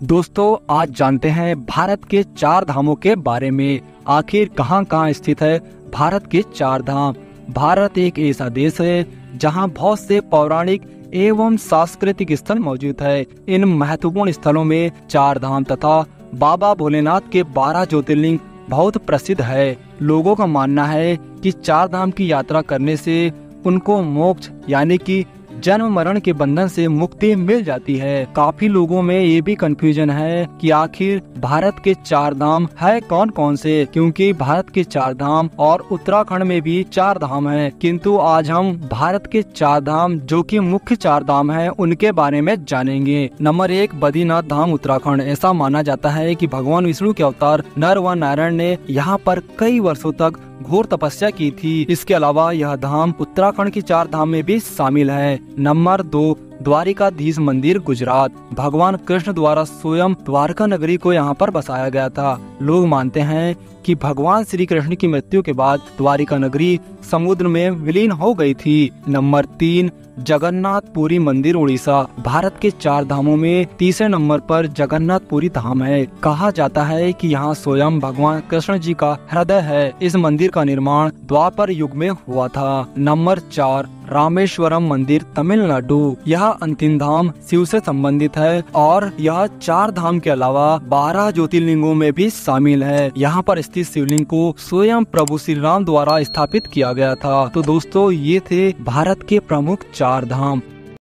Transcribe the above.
दोस्तों, आज जानते हैं भारत के चार धामों के बारे में। आखिर कहाँ कहाँ स्थित है भारत के चार धाम? भारत एक ऐसा देश है जहाँ बहुत से पौराणिक एवं सांस्कृतिक स्थल मौजूद है। इन महत्वपूर्ण स्थलों में चार धाम तथा बाबा भोलेनाथ के बारह ज्योतिर्लिंग बहुत प्रसिद्ध है। लोगों का मानना है कि चार धाम की यात्रा करने से उनको मोक्ष, यानी कि जन्म मरण के बंधन से मुक्ति मिल जाती है। काफ़ी लोगों में ये भी कंफ्यूजन है कि आखिर भारत के चार धाम है कौन कौन से? क्योंकि भारत के चार धाम और उत्तराखंड में भी चार धाम है। किंतु आज हम भारत के चार धाम जो कि मुख्य चार धाम है, उनके बारे में जानेंगे। नंबर एक, बद्रीनाथ धाम, उत्तराखंड। ऐसा माना जाता है कि भगवान विष्णु के अवतार नर व नारायण ने यहाँ पर कई वर्षों तक घोर तपस्या की थी। इसके अलावा यह धाम उत्तराखंड की चार धाम में भी शामिल है। नंबर दो, द्वारिकाधीश मंदिर गुजरात। भगवान कृष्ण द्वारा स्वयं द्वारका नगरी को यहाँ पर बसाया गया था। लोग मानते हैं कि भगवान श्री कृष्ण की मृत्यु के बाद द्वारिका नगरी समुद्र में विलीन हो गई थी। नंबर तीन जगन्नाथपुरी मंदिर, उड़ीसा, भारत के चार धामों में तीसरे नंबर पर जगन्नाथपुरी धाम है। कहा जाता है कि यहाँ स्वयं भगवान कृष्ण जी का हृदय है। इस मंदिर का निर्माण द्वापर युग में हुआ था। नंबर चार, रामेश्वरम मंदिर, तमिलनाडु। यह अंतिम धाम शिव से संबंधित है और यह चार धाम के अलावा बारह ज्योतिर्लिंगों में भी शामिल है। यहाँ पर स्थित शिवलिंग को स्वयं प्रभु श्री राम द्वारा स्थापित किया गया था। तो दोस्तों, ये थे भारत के प्रमुख चार धाम